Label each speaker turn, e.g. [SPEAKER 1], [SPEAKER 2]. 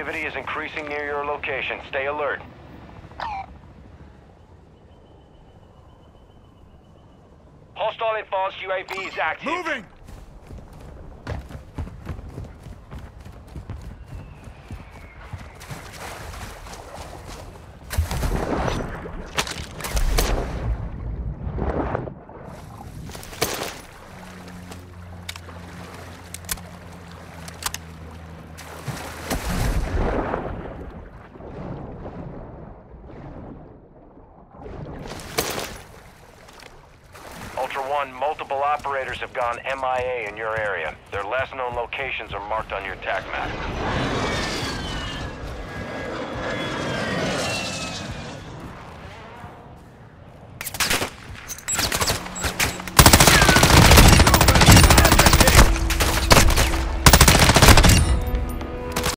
[SPEAKER 1] Activity is increasing near your location. Stay alert. Hostile advanced UAV is active.
[SPEAKER 2] Moving!
[SPEAKER 1] Ultra One, multiple operators have gone MIA in your area. Their last known locations are marked on your TAC map.